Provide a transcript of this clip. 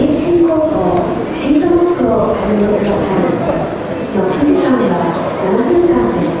栄新高校シートノックを始めてください。6ック時間は7分間です。